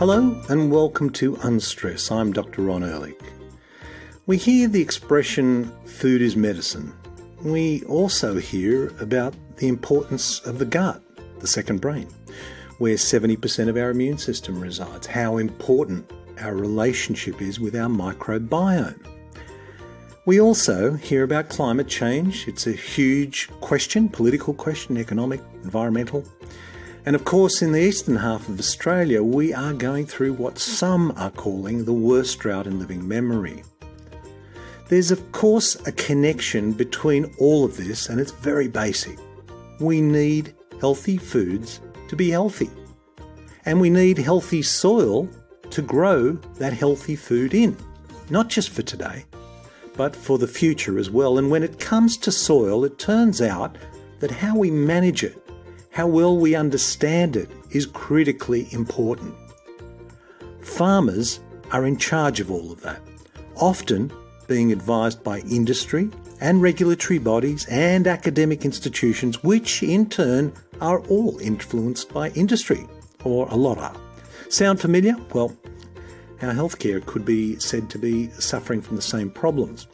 Hello and welcome to Unstress. I'm Dr. Ron Ehrlich. We hear the expression food is medicine. We also hear about the importance of the gut, the second brain, where 70% of our immune system resides, how important our relationship is with our microbiome. We also hear about climate change. It's a huge question, political question, economic, environmental. And of course, in the eastern half of Australia, we are going through what some are calling the worst drought in living memory. There's, of course, a connection between all of this, and it's very basic. We need healthy foods to be healthy. And we need healthy soil to grow that healthy food in, not just for today, but for the future as well. And when it comes to soil, it turns out that how we manage it how well we understand it is critically important. Farmers are in charge of all of that, often being advised by industry and regulatory bodies and academic institutions, which in turn are all influenced by industry, or a lot are. Sound familiar? Well, our healthcare could be said to be suffering from the same problems.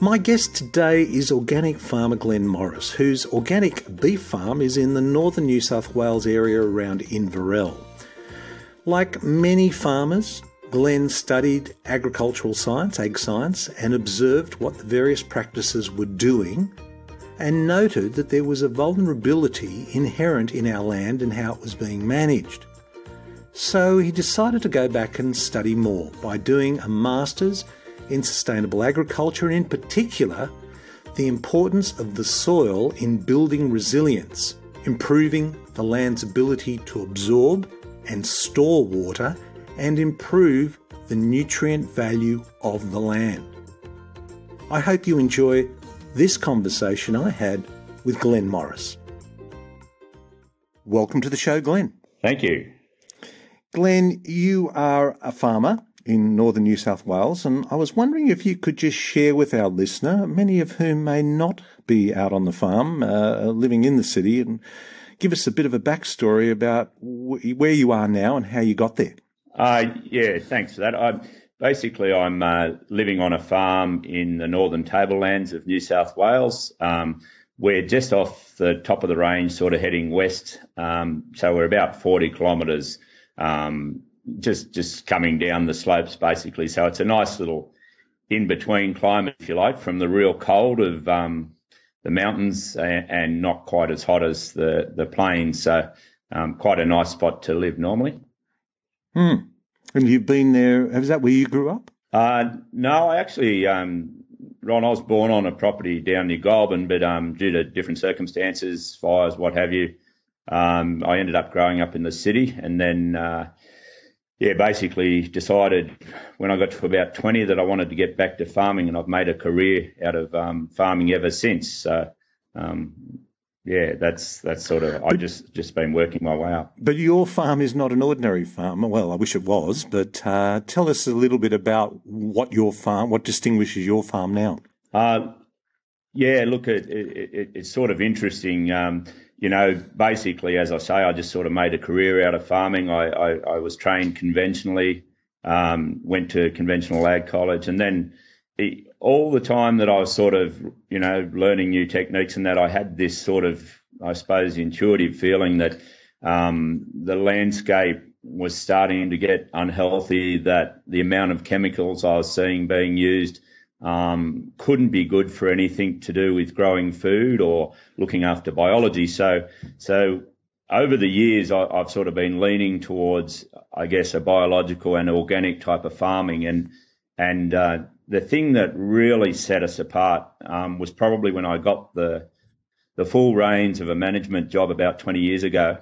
My guest today is organic farmer Glenn Morris, whose organic beef farm is in the northern New South Wales area around Inverell. Like many farmers, Glenn studied agricultural science, ag science, and observed what the various practices were doing and noted that there was a vulnerability inherent in our land and how it was being managed. So he decided to go back and study more by doing a master's in sustainable agriculture, and in particular, the importance of the soil in building resilience, improving the land's ability to absorb and store water, and improve the nutrient value of the land. I hope you enjoy this conversation I had with Glenn Morris. Welcome to the show, Glenn. Thank you. Glenn, you are a farmer in northern New South Wales, and I was wondering if you could just share with our listener, many of whom may not be out on the farm, uh, living in the city, and give us a bit of a backstory about w- where you are now and how you got there. Uh, yeah, thanks for that. I'm, basically, I'm uh, living on a farm in the northern tablelands of New South Wales. Um, we're just off the top of the range, sort of heading west. Um, so we're about 40 kilometres um, just just coming down the slopes basically. So it's a nice little in between climate, if you like, from the real cold of um, the mountains and, and, not quite as hot as the the plains. So um, quite a nice spot to live normally. Hmm. And you've been there? Is that where you grew up? Uh, no, I actually, um, Ron, I was born on a property down near Goulburn, but um, due to different circumstances, fires, what have you, um, I ended up growing up in the city, and then uh, yeah, basically decided when I got to about 20 that I wanted to get back to farming, and I've made a career out of um, farming ever since. So, um, yeah, that's that's sort of I've just just been working my way up. But your farm is not an ordinary farm. Well, I wish it was. But uh, tell us a little bit about what your farm, what distinguishes your farm now. Uh, yeah, look, it, it, it, it's sort of interesting. Um, you know, basically, as I say, I just sort of made a career out of farming. I, I, I was trained conventionally, um, went to conventional ag college, and then the, all the time that I was sort of, you know, learning new techniques and that, I had this sort of, I suppose, intuitive feeling that um, the landscape was starting to get unhealthy, that the amount of chemicals I was seeing being used um, couldn't be good for anything to do with growing food or looking after biology. So, so over the years, I, have sort of been leaning towards, I guess, a biological and organic type of farming. And and uh, the thing that really set us apart um, was probably when I got the the full reins of a management job about 20 years ago.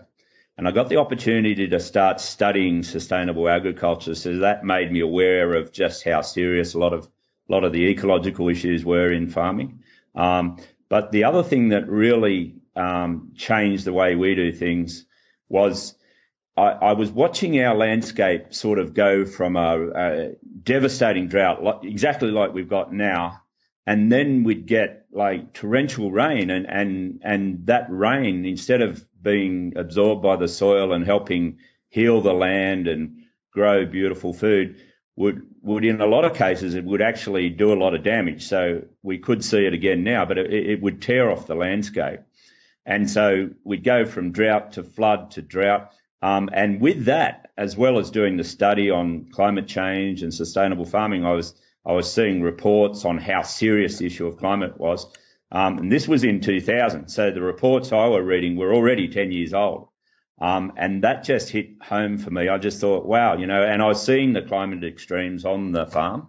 And I got the opportunity to start studying sustainable agriculture. So that made me aware of just how serious a lot of a lot of the ecological issues were in farming. Um, but the other thing that really um, changed the way we do things was I, I, was watching our landscape sort of go from a, a devastating drought, exactly like we've got now, and then we'd get like torrential rain, and and and that rain instead of being absorbed by the soil and helping heal the land and grow beautiful food would would in a lot of cases it would actually do a lot of damage. So we could see it again now, but it, it would tear off the landscape. And so we'd go from drought to flood to drought. Um, and with that, as well as doing the study on climate change and sustainable farming, I was I was seeing reports on how serious the issue of climate was. Um, and this was in 2000. So the reports I were reading were already 10 years old. Um, and that just hit home for me. I just thought, wow, you know, and I was seeing the climate extremes on the farm.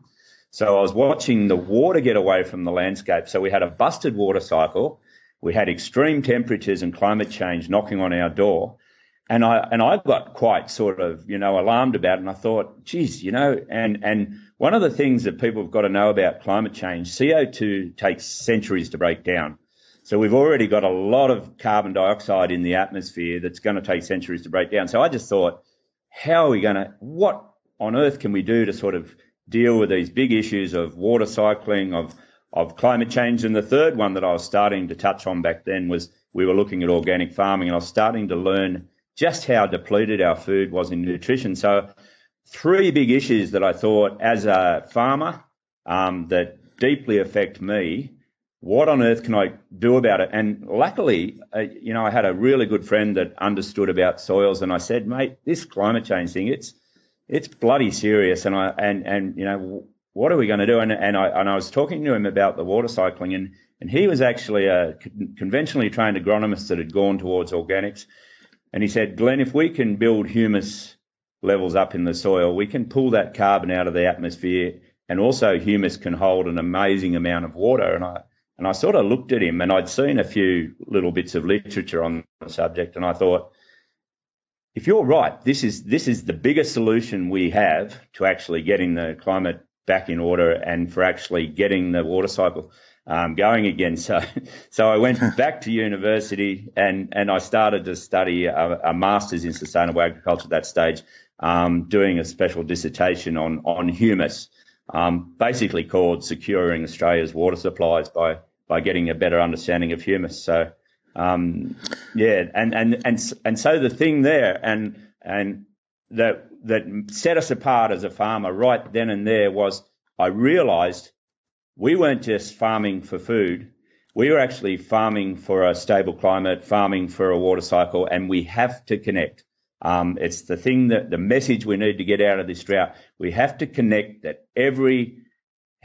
So I was watching the water get away from the landscape. So we had a busted water cycle. We had extreme temperatures and climate change knocking on our door. And I, and I got quite sort of, you know, alarmed about it. And I thought, geez, you know, and, and one of the things that people have got to know about climate change, CO2 takes centuries to break down. So we've already got a lot of carbon dioxide in the atmosphere that's going to take centuries to break down. So I just thought, how are we going to, what on earth can we do to sort of deal with these big issues of water cycling, of, of climate change? And the third one that I was starting to touch on back then was we were looking at organic farming and I was starting to learn just how depleted our food was in nutrition. So three big issues that I thought as a farmer um, that deeply affect me what on earth can I do about it? And luckily, uh, you know, I had a really good friend that understood about soils, and I said, mate, this climate change thing, it's it's bloody serious, and I and and you know, what are we going to do? And and I and I was talking to him about the water cycling, and and he was actually a conventionally trained agronomist that had gone towards organics, and he said, Glenn, if we can build humus levels up in the soil, we can pull that carbon out of the atmosphere, and also humus can hold an amazing amount of water, and I and I sort of looked at him and I'd seen a few little bits of literature on the subject and I thought, if you're right, this is this is the biggest solution we have to actually getting the climate back in order and for actually getting the water cycle um, going again. So, so I went back to university and and I started to study a, a master's in sustainable agriculture at that stage, um, doing a special dissertation on on humus um, basically called securing Australia's water supplies by by getting a better understanding of humus. So um, yeah, and and and and so the thing there and and that that set us apart as a farmer right then and there was I realised we weren't just farming for food. We were actually farming for a stable climate, farming for a water cycle, and we have to connect. Um, it's the thing that the message we need to get out of this drought. We have to connect that every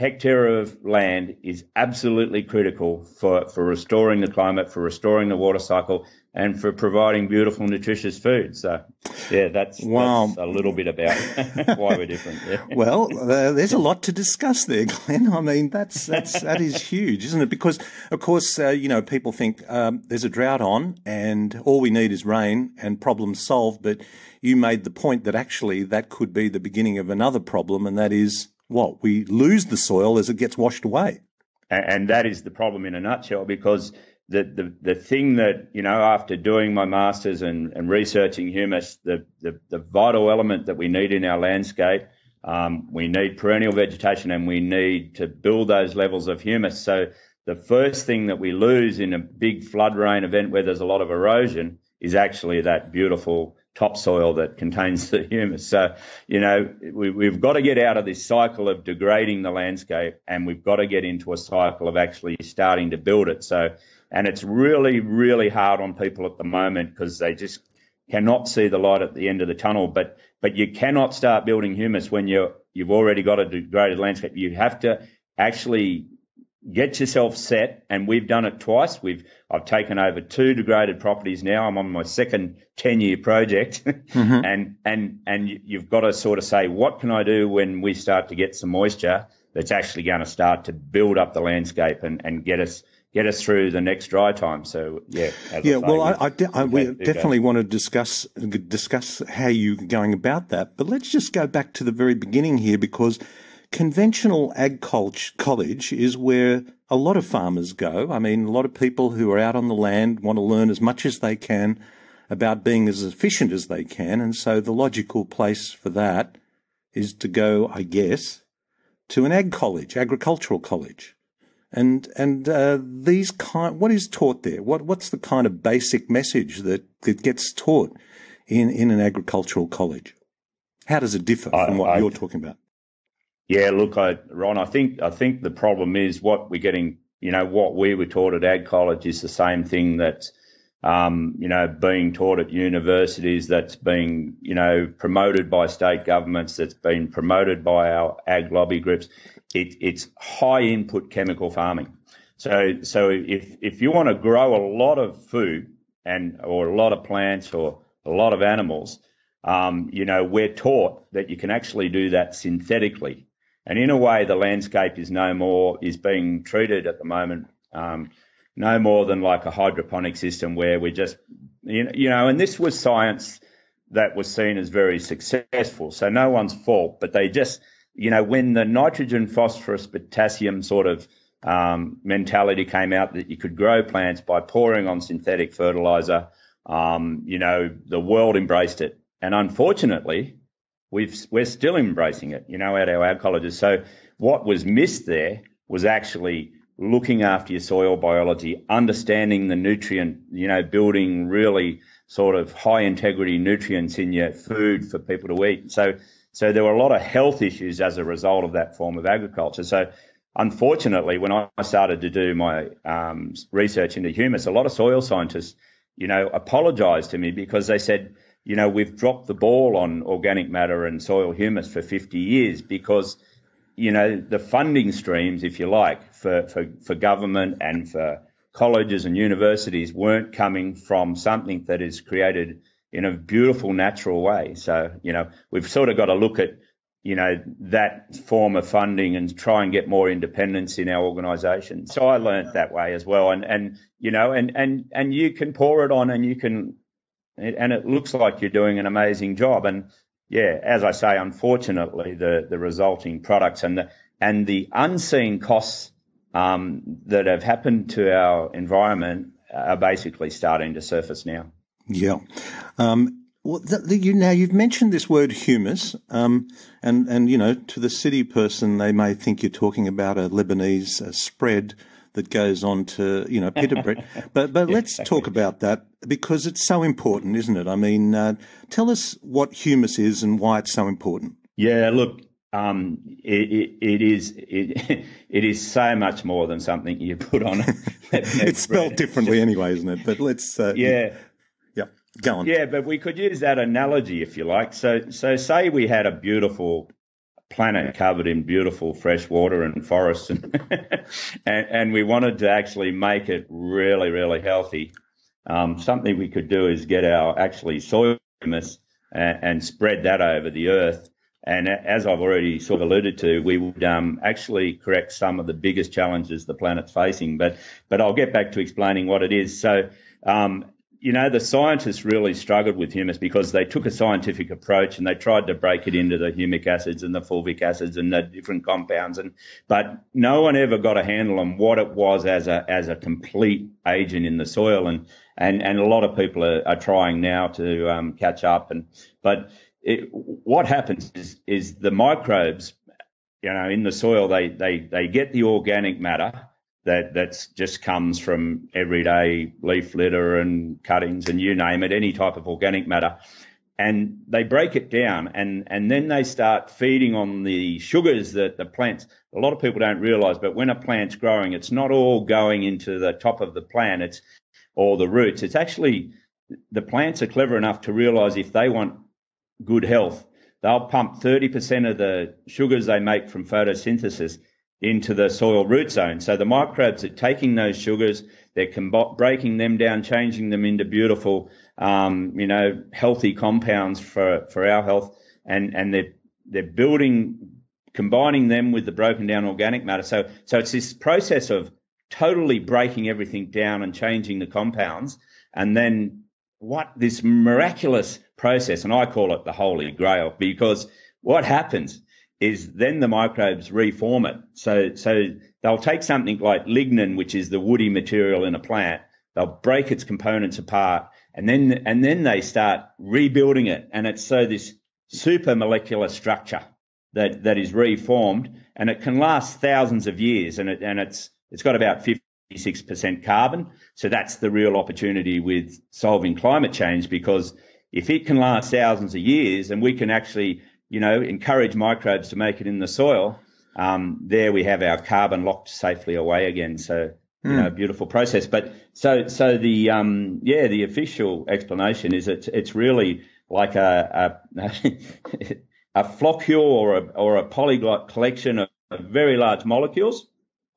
hectare of land is absolutely critical for, for restoring the climate, for restoring the water cycle, and for providing beautiful, nutritious food. So, yeah, that's, wow. that's a little bit about why we're different. Yeah. Well, uh, there's a lot to discuss there, Glenn. I mean, that's that's that is huge, isn't it? Because, of course, uh, you know, people think um, there's a drought on, and all we need is rain, and problems solved. But you made the point that actually that could be the beginning of another problem, and that is what we lose the soil as it gets washed away. And that is the problem in a nutshell, because the, the, the thing that, you know, after doing my master's and, and researching humus, the, the, the vital element that we need in our landscape, um, we need perennial vegetation and we need to build those levels of humus. So the first thing that we lose in a big flood rain event where there's a lot of erosion is actually that beautiful topsoil that contains the humus. So, you know, we, have got to get out of this cycle of degrading the landscape and we've got to get into a cycle of actually starting to build it. So, and it's really, really hard on people at the moment because they just cannot see the light at the end of the tunnel. But, but you cannot start building humus when you're, you've already got a degraded landscape. You have to actually get yourself set and we've done it twice we've i've taken over two degraded properties now i'm on my second 10 year project mm-hmm. and and and you've got to sort of say what can i do when we start to get some moisture that's actually going to start to build up the landscape and and get us get us through the next dry time. So yeah, yeah. I well, I, I, de- I we definitely want to discuss discuss how you're going about that. But let's just go back to the very beginning here because Conventional ag college is where a lot of farmers go. I mean, a lot of people who are out on the land want to learn as much as they can about being as efficient as they can. And so the logical place for that is to go, I guess, to an ag college, agricultural college. And, and, uh, these kind, what is taught there? What, what's the kind of basic message that, that gets taught in, in an agricultural college? How does it differ from what I, you're talking about? Yeah, look, I, Ron, I think I think the problem is what we're getting. You know, what we were taught at ag college is the same thing that's um, you know, being taught at universities, that's being, you know, promoted by state governments, that's been promoted by our ag lobby groups. It, it's high input chemical farming. So, so if, if you want to grow a lot of food and, or a lot of plants or a lot of animals, um, you know, we're taught that you can actually do that synthetically. And in a way, the landscape is no more, is being treated at the moment, um, no more than like a hydroponic system where we're just, you know, and this was science that was seen as very successful. So no one's fault, but they just, you know, when the nitrogen, phosphorus, potassium sort of um, mentality came out that you could grow plants by pouring on synthetic fertilizer. Um, you know, the world embraced it. And unfortunately, we've, we're still embracing it, you know, at our ag colleges. So what was missed there was actually looking after your soil biology, understanding the nutrient, you know, building really sort of high integrity nutrients in your food for people to eat. So, so there were a lot of health issues as a result of that form of agriculture. So unfortunately, when I started to do my um, research into humus, a lot of soil scientists, you know, apologized to me because they said, you know, we've dropped the ball on organic matter and soil humus for 50 years because, you know, the funding streams, if you like, for, for, for government and for colleges and universities weren't coming from something that is created in a beautiful natural way. So, you know, we've sort of got to look at you know, that form of funding and try and get more independence in our organisation. So I learnt that way as well. And, and, you know, and, and, and you can pour it on and you can, and it looks like you're doing an amazing job. And yeah, as I say, unfortunately, the, the resulting products and the, and the unseen costs, um, that have happened to our environment are basically starting to surface now. Yeah. Um, well, the, the, you, now you've mentioned this word humus, um, and and you know, to the city person, they may think you're talking about a Lebanese uh, spread that goes on to you know bread. but but yeah, let's exactly. talk about that because it's so important, isn't it? I mean, uh, tell us what humus is and why it's so important. Yeah, look, um, it, it, it is it, it is so much more than something you put on. it's spelled differently anyway, isn't it? But let's uh, yeah. Go on. Yeah, but we could use that analogy if you like. So, so say we had a beautiful planet covered in beautiful fresh water and forests, and, and, and we wanted to actually make it really, really healthy. Um, something we could do is get our actually soil humus and, and, spread that over the earth. And as I've already sort of alluded to, we would um, actually correct some of the biggest challenges the planet's facing. But but I'll get back to explaining what it is. So um, you know, the scientists really struggled with humus because they took a scientific approach and they tried to break it into the humic acids and the fulvic acids and the different compounds. And but no one ever got a handle on what it was as a as a complete agent in the soil. And and and a lot of people are, are trying now to um, catch up. And but it, what happens is is the microbes, you know, in the soil they they they get the organic matter that that's just comes from everyday leaf litter and cuttings and you name it, any type of organic matter. And they break it down and, and then they start feeding on the sugars that the plants, a lot of people don't realize, but when a plant's growing, it's not all going into the top of the plant, it's or the roots. It's actually, the plants are clever enough to realize if they want good health, they'll pump 30% of the sugars they make from photosynthesis into the soil root zone. So the microbes are taking those sugars, they're breaking them down, changing them into beautiful, um, you know, healthy compounds for, for our health, and and they're they're building, combining them with the broken down organic matter. So so it's this process of totally breaking everything down and changing the compounds, and then what this miraculous process, and I call it the holy grail, because what happens is then the microbes reform it. So, so they'll take something like lignin, which is the woody material in a plant, they'll break its components apart and then, and then they start rebuilding it. And it's so this super molecular structure that, that is reformed and it can last thousands of years and it, and it's, it's got about 56% carbon. So that's the real opportunity with solving climate change because if it can last thousands of years and we can actually, you know, encourage microbes to make it in the soil, um, there we have our carbon locked safely away again. So, you know, hmm. beautiful process. But so, so the, um, yeah, the official explanation is it's, it's really like a, a, a floccule or a, or a polyglot collection of, of very large molecules,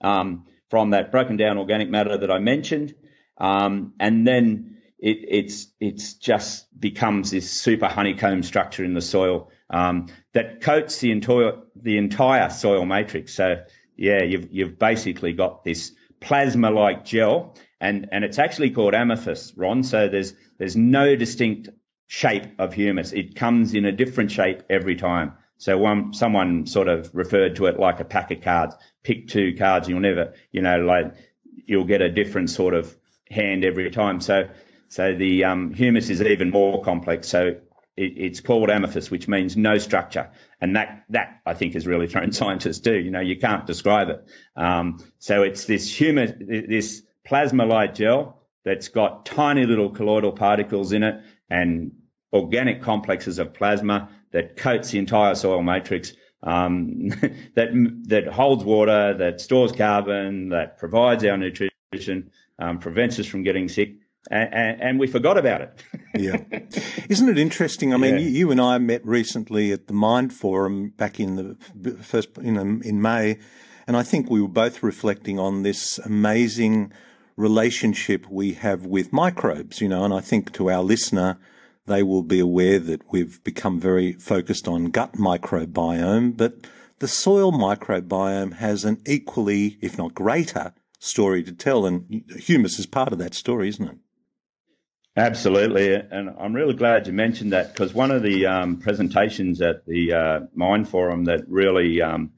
um, from that broken down organic matter that I mentioned. Um, and then it, it's, it's just becomes this super honeycomb structure in the soil, um, that coats the entire, the entire soil matrix. So yeah, you've, you've basically got this plasma-like gel and, and it's actually called amorphous, Ron. So there's, there's no distinct shape of humus. It comes in a different shape every time. So one, someone sort of referred to it like a pack of cards. Pick two cards, you'll never, you know, like you'll get a different sort of hand every time. So, so the um, humus is even more complex. So it, it's called amorphous, which means no structure, and that that I think is really thrown scientists do. You know, you can't describe it. Um, so it's this humus, this plasma-like gel that's got tiny little colloidal particles in it and organic complexes of plasma that coats the entire soil matrix, um, that that holds water, that stores carbon, that provides our nutrition, um, prevents us from getting sick. And, and, we forgot about it. yeah. Isn't it interesting? I mean, yeah. you, you, and I met recently at the MINDD Forum back in the first, in, in May, and I think we were both reflecting on this amazing relationship we have with microbes, you know, and I think to our listener, they will be aware that we've become very focused on gut microbiome, but the soil microbiome has an equally, if not greater, story to tell, and humus is part of that story, isn't it? Absolutely, and I'm really glad you mentioned that because one of the um, presentations at the uh, MINDD Forum that really um,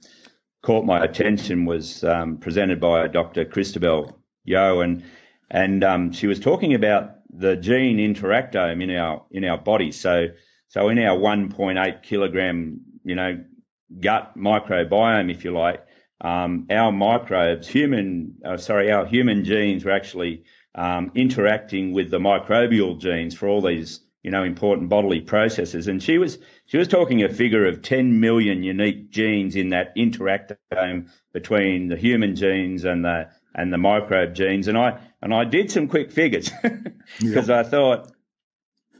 caught my attention was um, presented by Dr. Christabelle Yeoh, and and um, she was talking about the gene interactome in our in our body. So so in our 1.8 kilogram, you know, gut microbiome, if you like, um, our microbes, human, uh, sorry, our human genes were actually um, interacting with the microbial genes for all these, you know, important bodily processes. And she was she was talking a figure of 10 million unique genes in that interactome between the human genes and the and the microbe genes. And I and I did some quick figures because I thought,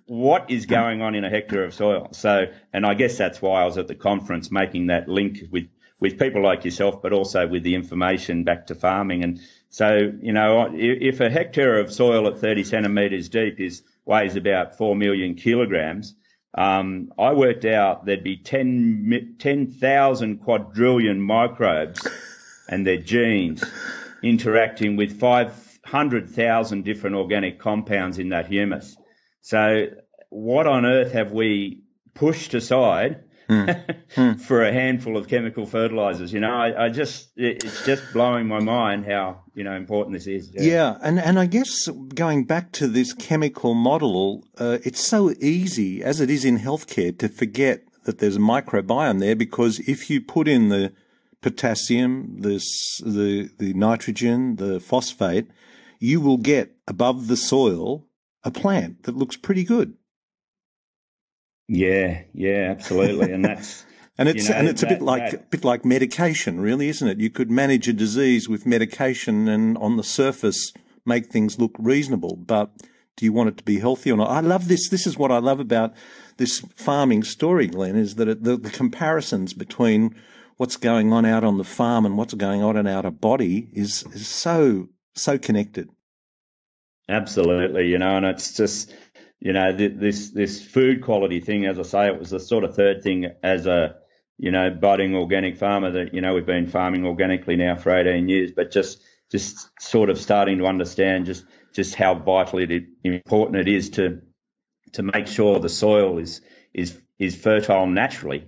what is going on in a hectare of soil? So, and I guess that's why I was at the conference making that link with with people like yourself, but also with the information back to farming. And so, you know, if a hectare of soil at 30 centimetres deep is weighs about four million kilograms, um, I worked out there'd be 10,000 10, quadrillion microbes and their genes interacting with 500,000 different organic compounds in that humus. So what on earth have we pushed aside mm. for a handful of chemical fertilizers? You know, I, I just, it, it's just blowing my mind how, you know, important this is. Yeah. yeah and, and I guess going back to this chemical model, uh, it's so easy, as it is in healthcare, to forget that there's a microbiome there because if you put in the potassium, the, the, the nitrogen, the phosphate, you will get above the soil a plant that looks pretty good. Yeah, yeah, absolutely, and that's and it's you know, and it's that, a bit like that, a bit like medication, really, isn't it? You could manage a disease with medication, and on the surface make things look reasonable, but do you want it to be healthy or not? I love this. This is what I love about this farming story, Glenn, is that it, the, the comparisons between what's going on out on the farm and what's going on in our body is, is so, so connected. Absolutely, you know, and it's just, you know, this this food quality thing. As I say, it was the sort of third thing as a, you know, budding organic farmer that you know we've been farming organically now for 18 years, but just just sort of starting to understand just just how vitally important it is to to make sure the soil is is is fertile naturally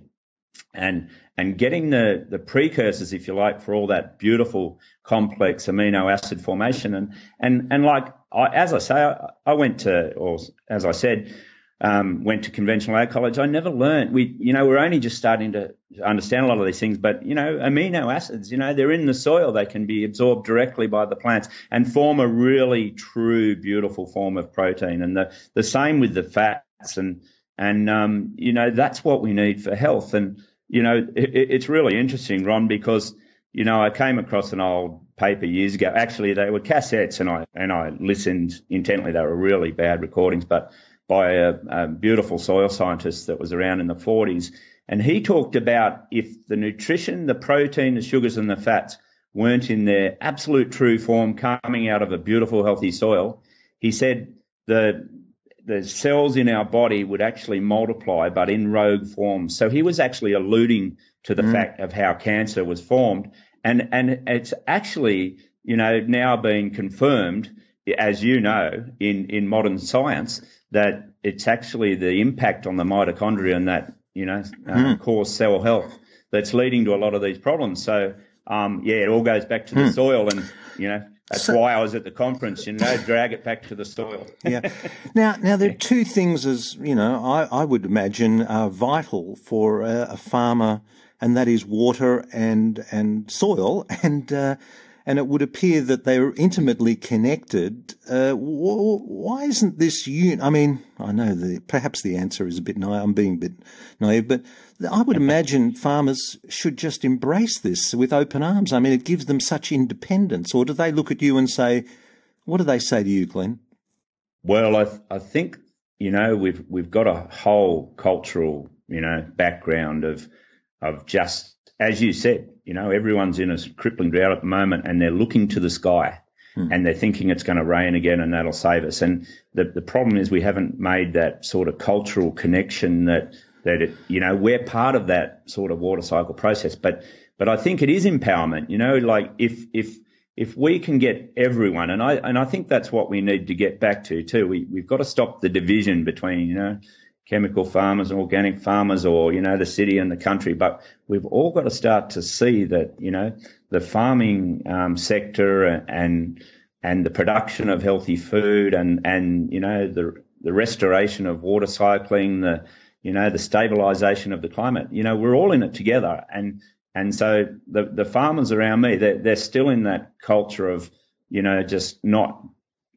and and getting the, the precursors, if you like, for all that beautiful complex amino acid formation. And, and, and like, I, as I say, I, I, went to, or as I said, um, went to conventional ag college. I never learned. We, you know, we're only just starting to understand a lot of these things, but, you know, amino acids, you know, they're in the soil. They can be absorbed directly by the plants and form a really true, beautiful form of protein. And the, the same with the fats and and um, you know that's what we need for health. And you know it, it's really interesting, Ron, because you know I came across an old paper years ago. Actually, they were cassettes, and I and I listened intently. They were really bad recordings, but by a, a beautiful soil scientist that was around in the 40s, and he talked about if the nutrition, the protein, the sugars, and the fats weren't in their absolute true form coming out of a beautiful, healthy soil, he said the the cells in our body would actually multiply, but in rogue form. So he was actually alluding to the mm. fact of how cancer was formed, and and it's actually you know now being confirmed, as you know, in in modern science that it's actually the impact on the mitochondria and that you know uh, mm. core cell health that's leading to a lot of these problems. So um, yeah, it all goes back to the mm. soil, and you know that's so, why I was at the conference. You know, drag it back to the soil. yeah. Now, now there are two things, as you know, I, I would imagine are vital for a, a farmer, and that is water and and soil, and uh, and it would appear that they are intimately connected. Uh, why isn't this un- I mean, I know the perhaps the answer is a bit naive. I'm being a bit naive, but I would imagine farmers should just embrace this with open arms. I mean, it gives them such independence. Or do they look at you and say, "What do they say to you, Glenn?" Well, I th- I think you know we've we've got a whole cultural you know background of of just as you said, you know, everyone's in a crippling drought at the moment and they're looking to the sky hmm. and they're thinking it's going to rain again and that'll save us. And the, the problem is we haven't made that sort of cultural connection that, that it, you know, we're part of that sort of water cycle process. But, but I think it is empowerment, you know, like if, if, if we can get everyone, and I and I think that's what we need to get back to too. We we've got to stop the division between you know chemical farmers and organic farmers or, you know, the city and the country. But we've all got to start to see that, you know, the farming um, sector and, and the production of healthy food and, and, you know, the, the restoration of water cycling, the, you know, the stabilization of the climate, you know, we're all in it together. And, and so the, the farmers around me, they're, they're still in that culture of, you know, just not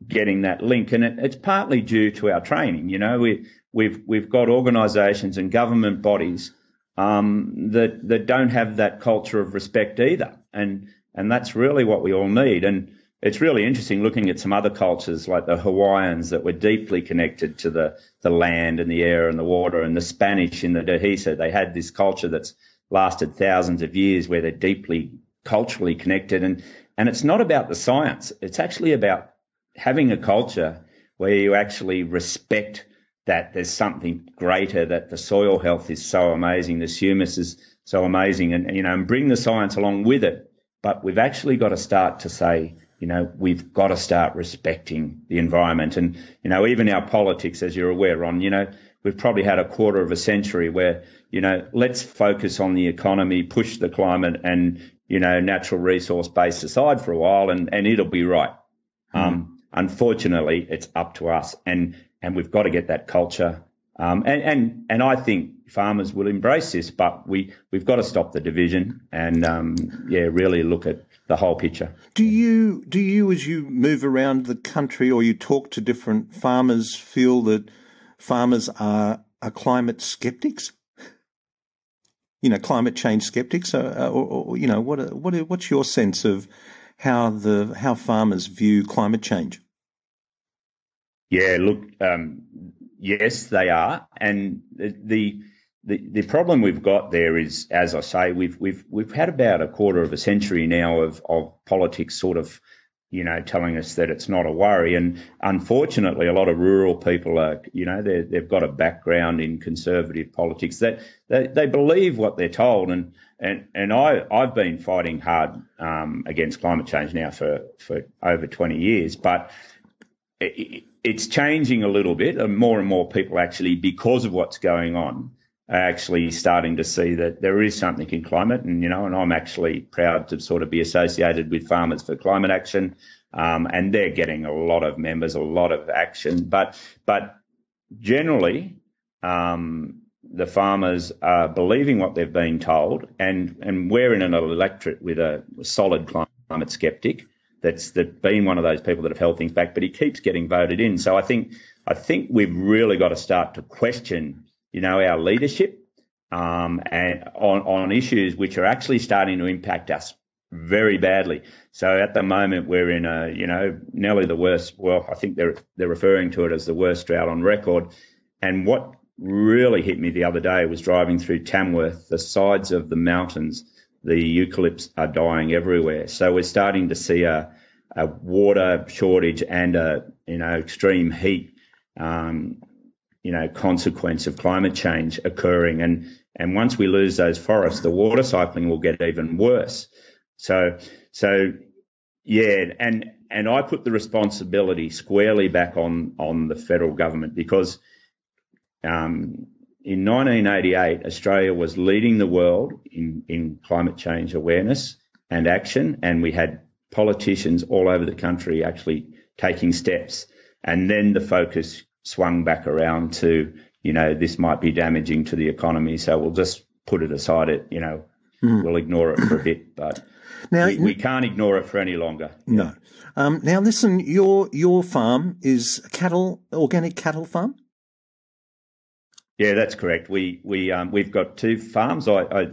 getting that link. And it, it's partly due to our training. You know, we, we've we've got organisations and government bodies um, that that don't have that culture of respect either, and and that's really what we all need. And it's really interesting looking at some other cultures like the Hawaiians that were deeply connected to the the land and the air and the water, and the Spanish in the Dehesa. They had this culture that's lasted thousands of years where they're deeply culturally connected, and and it's not about the science. It's actually about having a culture where you actually respect that there's something greater, that the soil health is so amazing, the humus is so amazing, and you know, and bring the science along with it. But we've actually got to start to say, you know, we've got to start respecting the environment, and you know, even our politics, as you're aware, Ron, you know, we've probably had a quarter of a century where, you know, let's focus on the economy, push the climate, and you know, natural resource base aside for a while, and and it'll be right. Mm. Um, unfortunately, it's up to us, and and we've got to get that culture. Um, and, and and I think farmers will embrace this, but we we've got to stop the division and um, yeah, really look at the whole picture. Do you do you as you move around the country or you talk to different farmers feel that farmers are are climate skeptics? You know, climate change skeptics, or, or, or you know, what what what's your sense of how the how farmers view climate change? Yeah, look, um, yes, they are, and the, the the problem we've got there is, as I say, we've we've we've had about a quarter of a century now of of politics sort of, you know, telling us that it's not a worry, and unfortunately, a lot of rural people are, you know, they they've got a background in conservative politics that they, they believe what they're told, and and and I I've been fighting hard um, against climate change now for for over twenty years, but. It, it's changing a little bit, and more and more people actually, because of what's going on, are actually starting to see that there is something in climate. And you know, and I'm actually proud to sort of be associated with Farmers for Climate Action, um, and they're getting a lot of members, a lot of action. But but generally, um, the farmers are believing what they've been told, and and we're in an electorate with a solid climate skeptic. That's that been one of those people that have held things back, but he keeps getting voted in. So I think I think we've really got to start to question, you know, our leadership um, and on on issues which are actually starting to impact us very badly. So at the moment we're in a, you know, nearly the worst. Well, I think they're they're referring to it as the worst drought on record. And what really hit me the other day was driving through Tamworth, the sides of the mountains the eucalypts are dying everywhere. So we're starting to see a, a water shortage and a you know extreme heat, um, you know consequence of climate change occurring. And and once we lose those forests, the water cycling will get even worse. So so yeah, and and I put the responsibility squarely back on on the federal government because um, in 1988, Australia was leading the world in, in climate change awareness and action, and we had politicians all over the country actually taking steps. And then the focus swung back around to, you know, this might be damaging to the economy, so we'll just put it aside. It, you know, mm. we'll ignore it for a bit, but now we, we can't ignore it for any longer. No. Um, now, listen, your your farm is a cattle, organic cattle farm. Yeah, that's correct. We we um, we've got two farms. I, I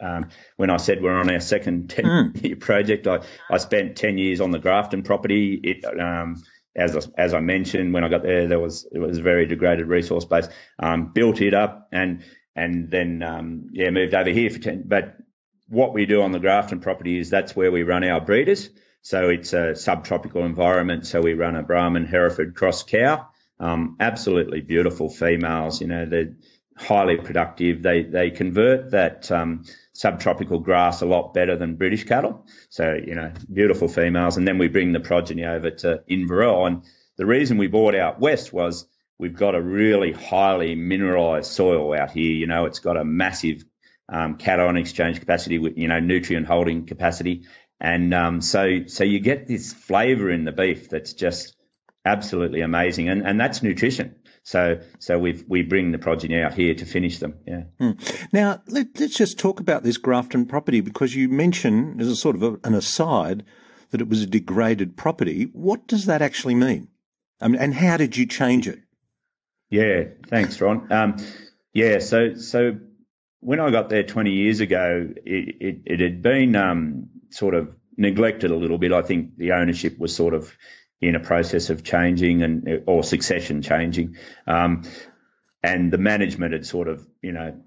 um, when I said we're on our second 10 mm. year project, I, I spent 10 years on the Grafton property. It, um, as, I, as I mentioned, when I got there, there was, it was a very degraded resource base, um, built it up and, and then, um, yeah, moved over here for 10. But what we do on the Grafton property is that's where we run our breeders. So it's a subtropical environment. So we run a Brahman Hereford cross cow. Um, absolutely beautiful females. You know, they're highly productive. They they convert that um, subtropical grass a lot better than British cattle. So you know, beautiful females, and then we bring the progeny over to Inverell. And the reason we bought out west was we've got a really highly mineralized soil out here. You know, it's got a massive um, cation exchange capacity you know nutrient holding capacity, and um, so so you get this flavour in the beef that's just absolutely amazing, and and that's nutrition. So so we we bring the progeny out here to finish them. Yeah. Mm. Now let, us just talk about this Grafton property because you mentioned as a sort of a, an aside that it was a degraded property. What does that actually mean? I mean, and how did you change it? Yeah, thanks, Ron. Um, yeah, so so when I got there 20 years ago, it, it, it had been um, sort of neglected a little bit. I think the ownership was sort of in a process of changing and or succession changing, um, and the management had sort of you know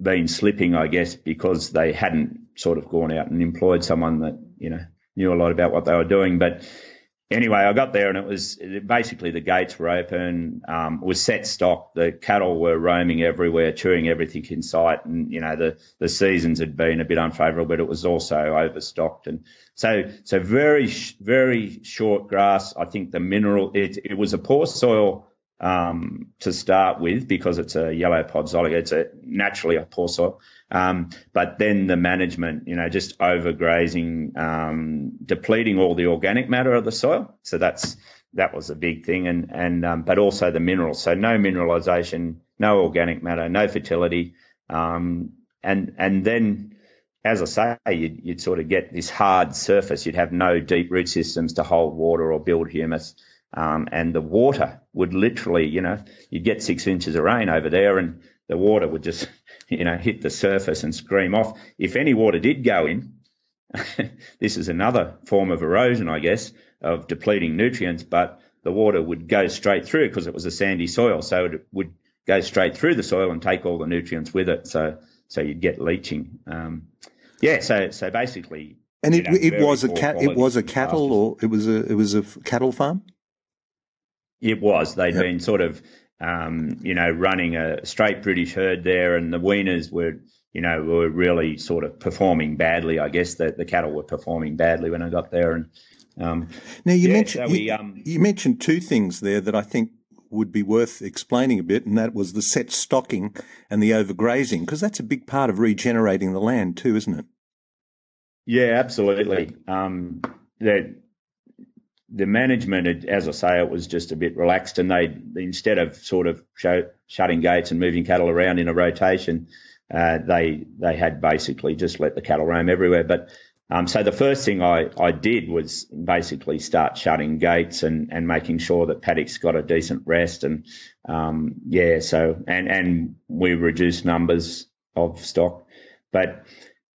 been slipping, I guess, because they hadn't sort of gone out and employed someone that you know knew a lot about what they were doing. But anyway, I got there and it was basically the gates were open. Um, it was set stock. The cattle were roaming everywhere, chewing everything in sight. And, you know, the, the seasons had been a bit unfavourable, but it was also overstocked. And so, so very, very short grass. I think the mineral, it, it was a poor soil um, to start with because it's a yellow podzolic. It's a naturally a poor soil. Um, but then the management, you know, just overgrazing, um, depleting all the organic matter of the soil. So that's that was a big thing, and and um, but also the minerals. So no mineralization, no organic matter, no fertility, um, and and then as I say, you'd, you'd, sort of get this hard surface. You'd have no deep root systems to hold water or build humus. Um, and the water would literally, you know, you'd get six inches of rain over there and the water would just, you know, hit the surface and scream off. If any water did go in, this is another form of erosion, I guess, of depleting nutrients, but the water would go straight through because it was a sandy soil. So it would go straight through the soil and take all the nutrients with it. So, so you'd get leaching. Um, yeah. So, so basically, and it, know, it was a cat. It was a cattle, or it was a it was a cattle farm. It was. they had yep. been sort of, um, you know, running a straight British herd there, and the weaners were, you know, were really sort of performing badly. I guess that the cattle were performing badly when I got there. And um, now you yeah, mentioned so we, um, you, you mentioned two things there that I think would be worth explaining a bit, and that was the set stocking and the overgrazing, because that's a big part of regenerating the land too, isn't it? Yeah, absolutely. Um, that the management, as I say, it was just a bit relaxed, and they instead of sort of show, shutting gates and moving cattle around in a rotation, uh, they they had basically just let the cattle roam everywhere. But Um, so the first thing I, I did was basically start shutting gates and, and making sure that paddocks got a decent rest and um, yeah so and and we reduced numbers of stock, but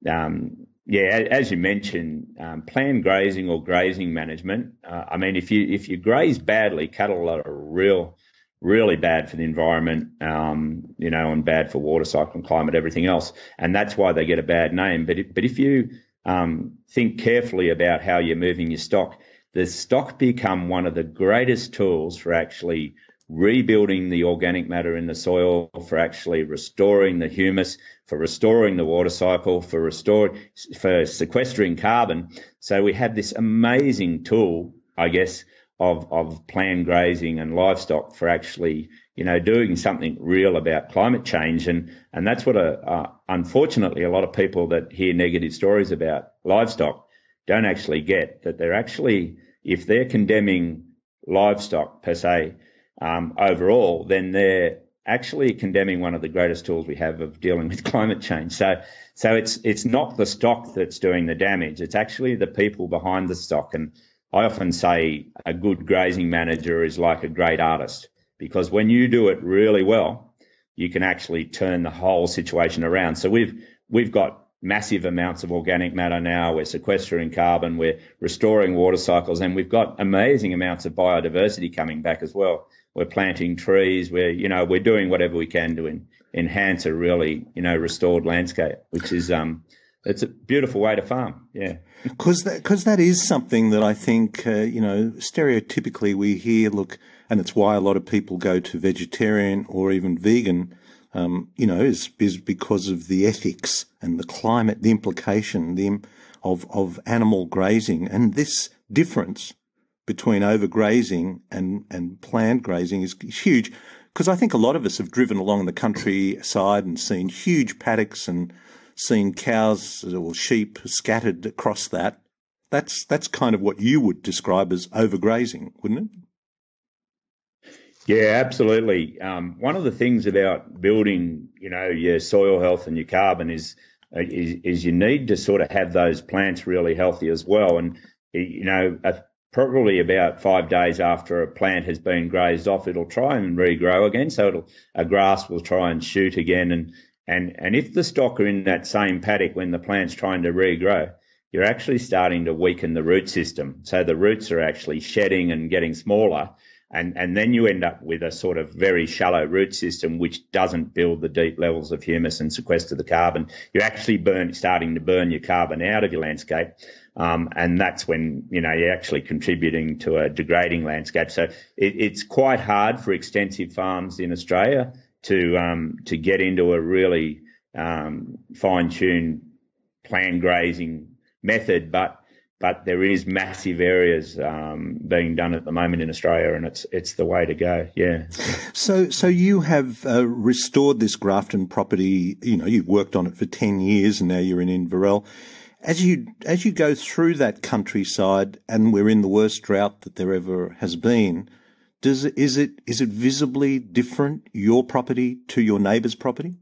um, yeah, as you mentioned, um, planned grazing or grazing management. Uh, I mean, if you if you graze badly, cattle are real really bad for the environment, um, you know, and bad for water cycle and climate, everything else. And that's why they get a bad name. But if, but if you um, think carefully about how you're moving your stock, the stock become one of the greatest tools for actually rebuilding the organic matter in the soil, for actually restoring the humus, for restoring the water cycle, for restoring, for sequestering carbon. So we have this amazing tool, I guess, of, of planned grazing and livestock for actually, you know, doing something real about climate change. And, and that's what, a, uh, unfortunately, a lot of people that hear negative stories about livestock don't actually get that they're actually, if they're condemning livestock per se, um, overall, then they're actually condemning one of the greatest tools we have of dealing with climate change. So, so it's, it's not the stock that's doing the damage. It's actually the people behind the stock. And, I often say a good grazing manager is like a great artist because when you do it really well, you can actually turn the whole situation around. So we've we've got massive amounts of organic matter now. We're sequestering carbon. We're restoring water cycles, and we've got amazing amounts of biodiversity coming back as well. We're planting trees. We're you know we're doing whatever we can to en- enhance a really you know restored landscape, which is um it's a beautiful way to farm. Yeah, because that because that is something that I think uh, you know stereotypically we hear. Look, and it's why a lot of people go to vegetarian or even vegan. Um, you know, is is because of the ethics and the climate, the implication, the of of animal grazing, and this difference between overgrazing and and planned grazing is huge. Because I think a lot of us have driven along the countryside and seen huge paddocks and seen cows or sheep scattered across that. That's that's kind of what you would describe as overgrazing, wouldn't it? Yeah, absolutely. Um, one of the things about building, you know, your soil health and your carbon is, uh, is, is you need to sort of have those plants really healthy as well. And you know, probably about five days after a plant has been grazed off, it'll try and regrow again. So it'll a grass will try and shoot again, and and, and if the stock are in that same paddock when the plant's trying to regrow, you're actually starting to weaken the root system. So the roots are actually shedding and getting smaller. And, and then you end up with a sort of very shallow root system, which doesn't build the deep levels of humus and sequester the carbon. You're actually burn, starting to burn your carbon out of your landscape. Um, and that's when, you know, you're actually contributing to a degrading landscape. So it, it's quite hard for extensive farms in Australia to um, to get into a really um, fine-tuned plan grazing method, but but there is massive areas um, being done at the moment in Australia, and it's it's the way to go. Yeah. So so you have uh, restored this Grafton property. You know, you've worked on it for ten years, and now you're in Inverell. As you as you go through that countryside, and we're in the worst drought that there ever has been. Does is it is it visibly different your property to your neighbour's property?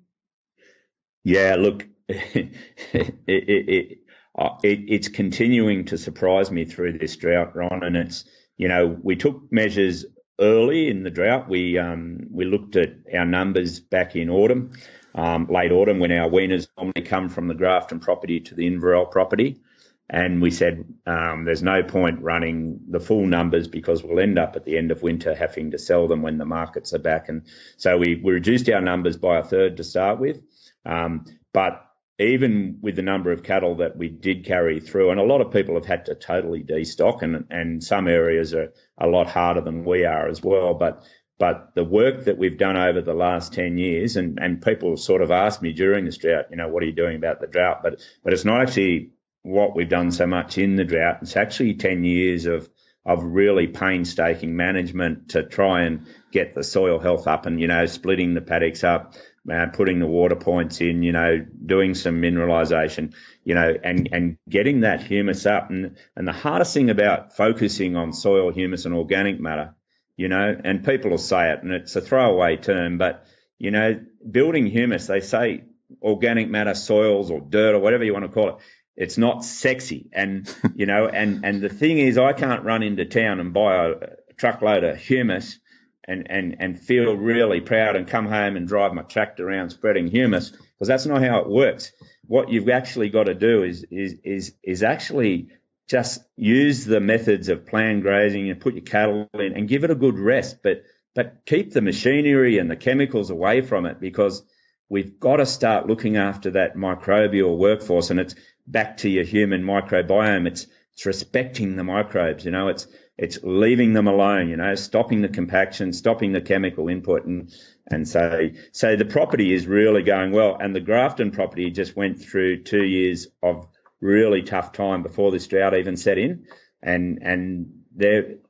Yeah, look, it, it, it, uh, it, it's continuing to surprise me through this drought, Ron. And it's you know we took measures early in the drought. We um, we looked at our numbers back in autumn, um, late autumn, when our weaners normally come from the Grafton property to the Inverell property. And we said um, there's no point running the full numbers because we'll end up at the end of winter having to sell them when the markets are back. And so we, we reduced our numbers by a third to start with. Um, but even with the number of cattle that we did carry through, and a lot of people have had to totally destock, and, and some areas are a lot harder than we are as well. But but the work that we've done over the last 10 years, and, and people sort of asked me during this drought, you know, what are you doing about the drought? But, but it's not actually what we've done so much in the drought. It's actually 10 years of, of really painstaking management to try and get the soil health up and, you know, splitting the paddocks up, uh, putting the water points in, you know, doing some mineralisation, you know, and, and getting that humus up. And, and the hardest thing about focusing on soil humus and organic matter, you know, and people will say it and it's a throwaway term, but, you know, building humus, they say organic matter soils or dirt or whatever you want to call it it's not sexy. And, you know, and, and the thing is, I can't run into town and buy a, a truckload of humus and, and, and feel really proud and come home and drive my tractor around spreading humus because that's not how it works. What you've actually got to do is, is, is, is actually just use the methods of planned grazing and put your cattle in and give it a good rest, but, but keep the machinery and the chemicals away from it because we've got to start looking after that microbial workforce and it's back to your human microbiome. It's, it's respecting the microbes, you know, it's, it's leaving them alone, you know, stopping the compaction, stopping the chemical input. And, and so, so the property is really going well. And the Grafton property just went through two years of really tough time before this drought even set in. And, and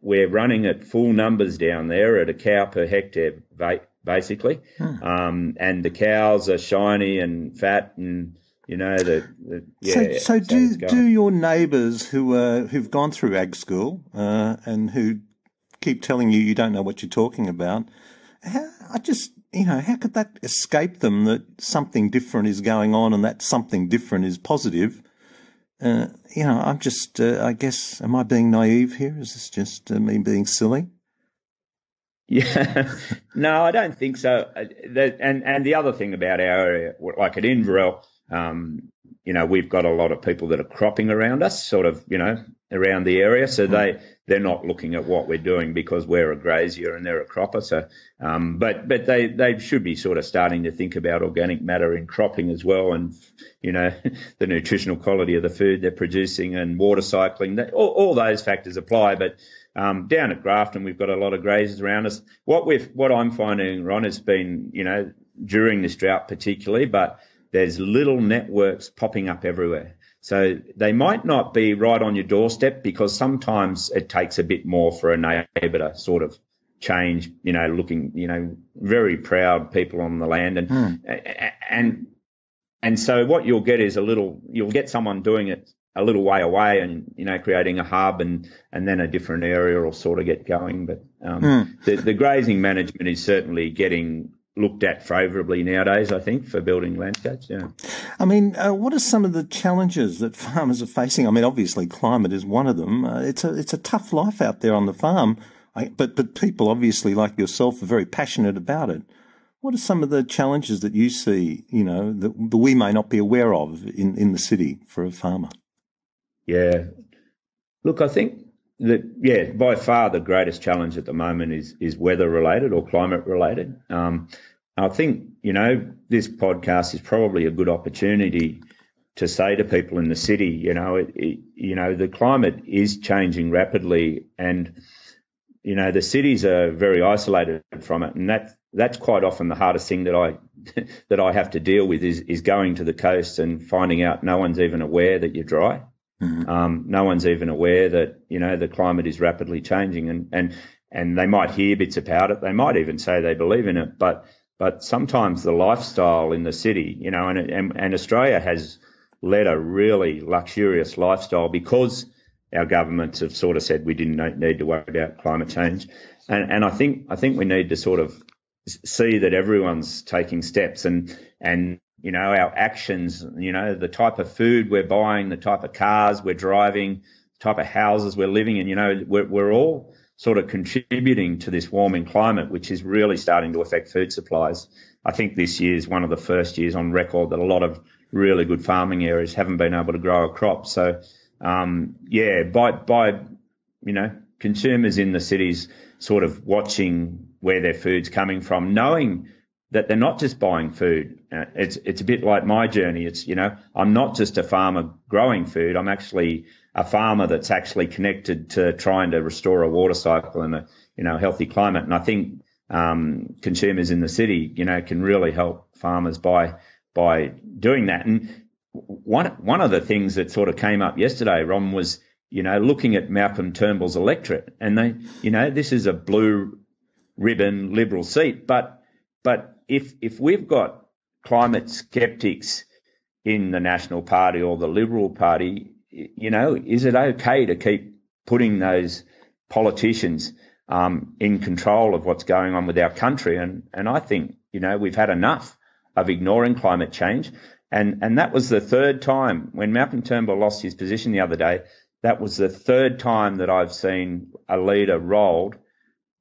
we're running at full numbers down there at a cow per hectare, basically. Hmm. Um, and the cows are shiny and fat and, you know, the, the yeah. So, so do, do your neighbours who, uh, who've gone through ag school, uh, and who keep telling you you don't know what you're talking about, how, I just, you know, how could that escape them that something different is going on and that something different is positive? Uh, you know, I'm just, uh, I guess, am I being naive here? Is this just uh, me being silly? Yeah, no, I don't think so. Uh, and and the other thing about our area, like at Inverell, um, you know, we've got a lot of people that are cropping around us, sort of, you know, around the area. So mm. they they're not looking at what we're doing because we're a grazier and they're a cropper. So, um, but but they they should be sort of starting to think about organic matter in cropping as well, and you know, the nutritional quality of the food they're producing and water cycling. That, all, all those factors apply, but. Um, down at Grafton, we've got a lot of grazers around us. What we've, what I'm finding, Ron, has been, you know, during this drought particularly, but there's little networks popping up everywhere. So they might not be right on your doorstep because sometimes it takes a bit more for a neighbour to sort of change, you know, looking, you know, very proud people on the land and, hmm. and, and so what you'll get is a little, you'll get someone doing it a little way away and, you know, creating a hub and, and then a different area will sort of get going. But, um, hmm. the, the grazing management is certainly getting looked at favourably nowadays, I think, for building landscapes. Yeah. I mean, uh, what are some of the challenges that farmers are facing? I mean, obviously, climate is one of them. Uh, it's a it's a tough life out there on the farm, I, but but people obviously like yourself are very passionate about it. What are some of the challenges that you see, you know, that, that we may not be aware of in, in the city for a farmer? Yeah. Look, I think that yeah, by far the greatest challenge at the moment is is weather related or climate related. Um, I think you know this podcast is probably a good opportunity to say to people in the city, you know, it, it, you know, the climate is changing rapidly, and you know the cities are very isolated from it, and that that's quite often the hardest thing that I that I have to deal with is is going to the coast and finding out no one's even aware that you're dry. Mm-hmm. Um, no one's even aware that you know the climate is rapidly changing, and and and they might hear bits about it. They might even say they believe in it, but but sometimes the lifestyle in the city, you know, and and, and Australia has led a really luxurious lifestyle because our governments have sort of said we didn't need to worry about climate change, and and I think I think we need to sort of see that everyone's taking steps and and you know, our actions, you know, the type of food we're buying, the type of cars we're driving, the type of houses we're living in, you know, we're, we're all sort of contributing to this warming climate, which is really starting to affect food supplies. I think this year is one of the first years on record that a lot of really good farming areas haven't been able to grow a crop. So, um, yeah, by, by, you know, consumers in the cities sort of watching where their food's coming from, knowing that they're not just buying food. Uh, it's it's a bit like my journey. It's you know I'm not just a farmer growing food. I'm actually a farmer that's actually connected to trying to restore a water cycle and a you know healthy climate. And I think um, consumers in the city you know can really help farmers by by doing that. And one one of the things that sort of came up yesterday, Ron, was you know looking at Malcolm Turnbull's electorate, and they you know this is a blue ribbon Liberal seat, but but if if we've got climate skeptics in the National Party or the Liberal Party, you know, is it okay to keep putting those politicians um, in control of what's going on with our country? And and I think you know we've had enough of ignoring climate change. And, and that was the third time when Malcolm Turnbull lost his position the other day. That was the third time that I've seen a leader rolled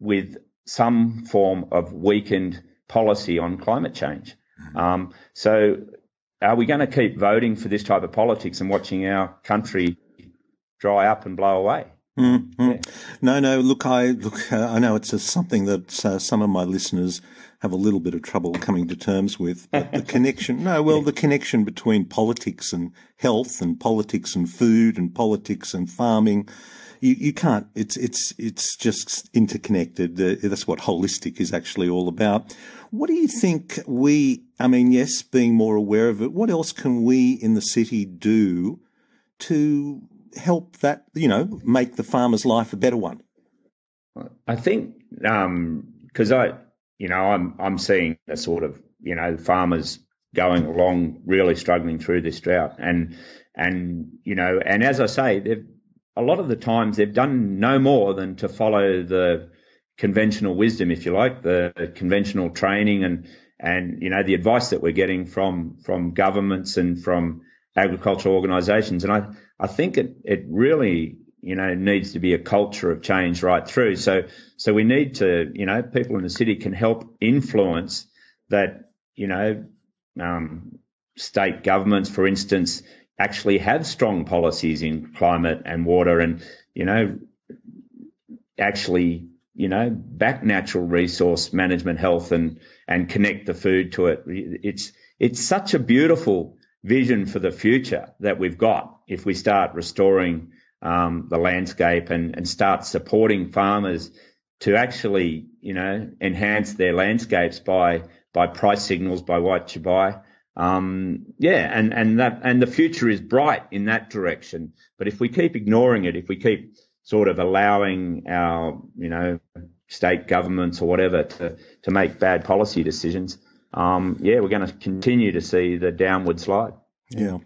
with some form of weakened policy on climate change. Mm-hmm. Um, so, are we going to keep voting for this type of politics and watching our country dry up and blow away? Mm-hmm. Yeah. No, no. Look, I look. Uh, I know it's a, something that uh, some of my listeners have a little bit of trouble coming to terms with. But the connection. No, well, the connection between politics and health, and politics and food, and politics and farming. You, you can't. It's it's it's just interconnected. That's what holistic is actually all about. What do you think we? I mean, yes, being more aware of it. What else can we in the city do to help that, you know, make the farmer's life a better one? I think because um, I, you know, I'm I'm seeing the sort of you know farmers going along really struggling through this drought, and and you know, and as I say, they've a lot of the times they've done no more than to follow the conventional wisdom, if you like, the conventional training and and you know the advice that we're getting from from governments and from agricultural organisations, and I I think it, it really, you know, needs to be a culture of change right through. So, so we need to, you know, people in the city can help influence that, you know, um, state governments, for instance, actually have strong policies in climate and water and, you know, actually, you know, back natural resource management health and, and connect the food to it. It's, it's such a beautiful vision for the future that we've got if we start restoring um, the landscape and, and start supporting farmers to actually, you know, enhance their landscapes by by price signals, by what you buy. Um, yeah, and and that and the future is bright in that direction. But if we keep ignoring it, if we keep sort of allowing our, you know, state governments or whatever to to make bad policy decisions, um, yeah, we're going to continue to see the downward slide. Yeah.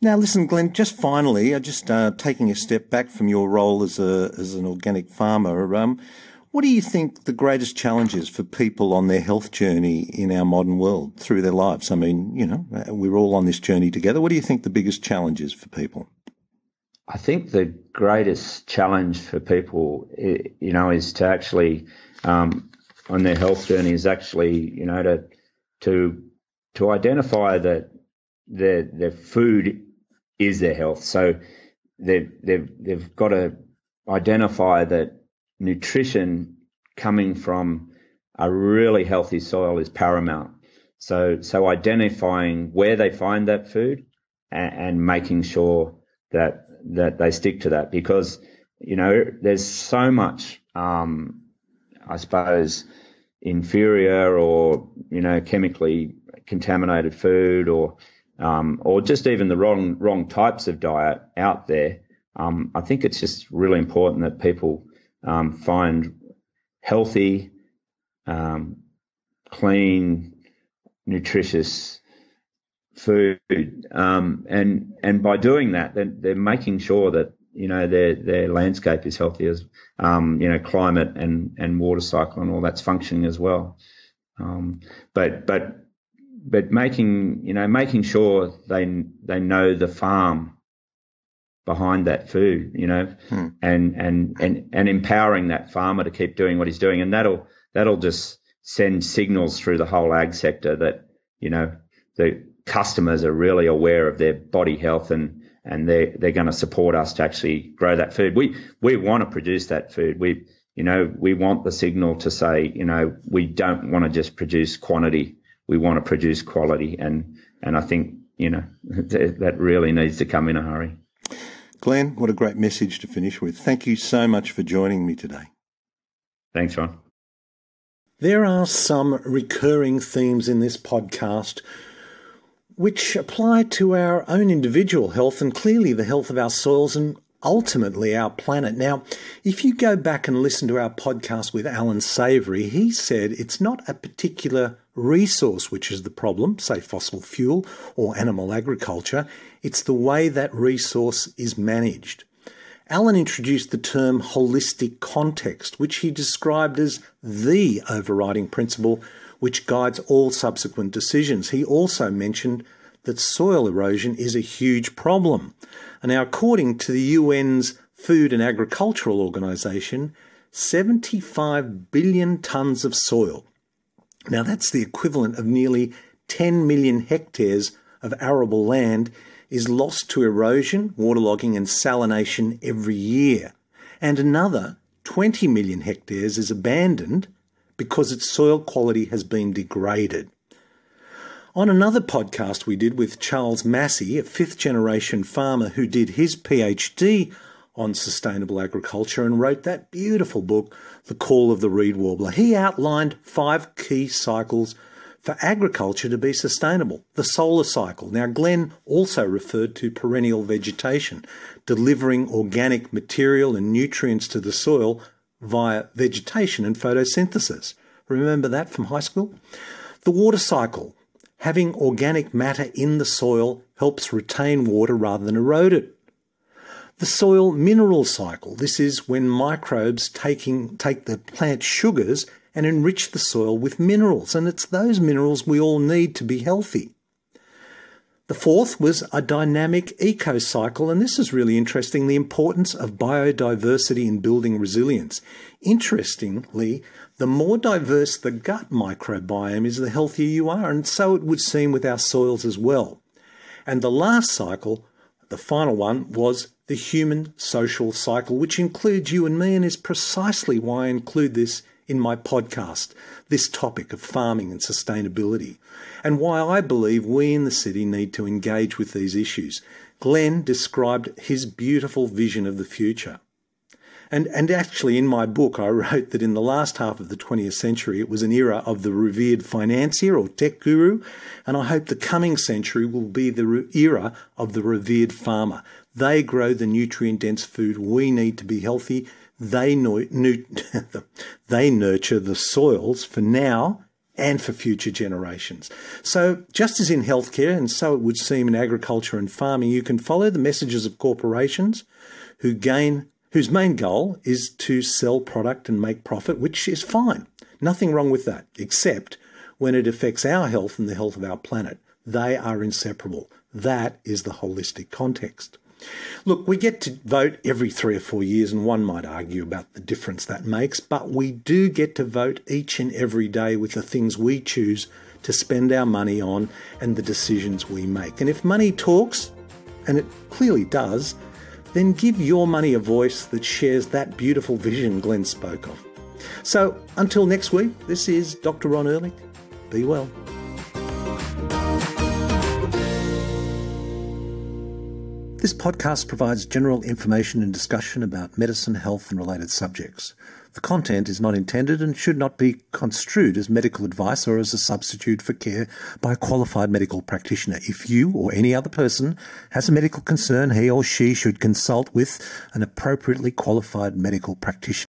Now, listen, Glenn. Just finally, just uh, taking a step back from your role as a as an organic farmer, um, what do you think the greatest challenges for people on their health journey in our modern world through their lives? I mean, you know, we're all on this journey together. What do you think the biggest challenge is for people? I think the greatest challenge for people, you know, is to actually um, on their health journey is actually, you know, to to to identify that their their food is their health. So they've they've they've got to identify that nutrition coming from a really healthy soil is paramount. So so identifying where they find that food and, and making sure that that they stick to that because you know there's so much um, I suppose inferior or you know chemically contaminated food or um, or just even the wrong wrong types of diet out there. Um, I think it's just really important that people um, find healthy, um, clean, nutritious food, um, and and by doing that, they're, they're making sure that you know their their landscape is healthy as um, you know climate and and water cycle and all that's functioning as well. Um, but but but making you know making sure they they know the farm behind that food, you know, hmm. and and and and empowering that farmer to keep doing what he's doing, and that'll that'll just send signals through the whole ag sector that you know the customers are really aware of their body health and and they they're going to support us to actually grow that food. We we want to produce that food. We you know we want the signal to say you know we don't want to just produce quantity we want to produce quality, and and I think you know that really needs to come in a hurry. Glenn, what a great message to finish with. Thank you so much for joining me today. Thanks, Ron. There are some recurring themes in this podcast which apply to our own individual health and clearly the health of our soils and ultimately our planet. Now, if you go back and listen to our podcast with Allan Savory, he said it's not a particular resource which is the problem, say fossil fuel or animal agriculture, it's the way that resource is managed. Allan introduced the term holistic context, which he described as the overriding principle which guides all subsequent decisions. He also mentioned that soil erosion is a huge problem. And now, according to the UN's Food and Agricultural Organization, 75 billion tonnes of soil. Now, that's the equivalent of nearly 10 million hectares of arable land is lost to erosion, waterlogging, and salination every year. And another 20 million hectares is abandoned because its soil quality has been degraded. On another podcast we did with Charles Massy, a fifth generation farmer who did his PhD on sustainable agriculture and wrote that beautiful book, The Call of the Reed Warbler, he outlined five key cycles for agriculture to be sustainable. The solar cycle. Now, Glenn also referred to perennial vegetation, delivering organic material and nutrients to the soil via vegetation and photosynthesis. Remember that from high school? The water cycle. Having organic matter in the soil helps retain water rather than erode it. The soil mineral cycle. This is when microbes taking, take the plant sugars and enrich the soil with minerals, and it's those minerals we all need to be healthy. The fourth was a dynamic eco cycle, and this is really interesting the importance of biodiversity in building resilience. Interestingly, the more diverse the gut microbiome is, the healthier you are, and so it would seem with our soils as well. And the last cycle, the final one, was the human social cycle, which includes you and me, and is precisely why I include this in my podcast, this topic of farming and sustainability, and why I believe we in the city need to engage with these issues. Glenn described his beautiful vision of the future. And, and actually, in my book, I wrote that in the last half of the 20th century, it was an era of the revered financier or tech guru. And I hope the coming century will be the era of the revered farmer. They grow the nutrient dense food we need to be healthy they, they nurture the soils for now and for future generations. So, just as in healthcare, and so it would seem in agriculture and farming, you can follow the messages of corporations who gain, whose main goal is to sell product and make profit, which is fine. Nothing wrong with that, except when it affects our health and the health of our planet. They are inseparable. That is the holistic context. Look, we get to vote every three or four years, and one might argue about the difference that makes, but we do get to vote each and every day with the things we choose to spend our money on and the decisions we make. And if money talks, and it clearly does, then give your money a voice that shares that beautiful vision Glenn spoke of. So until next week, this is Dr. Ron Ehrlich. Be well. This podcast provides general information and discussion about medicine, health, and related subjects. The content is not intended and should not be construed as medical advice or as a substitute for care by a qualified medical practitioner. If you or any other person has a medical concern, he or she should consult with an appropriately qualified medical practitioner.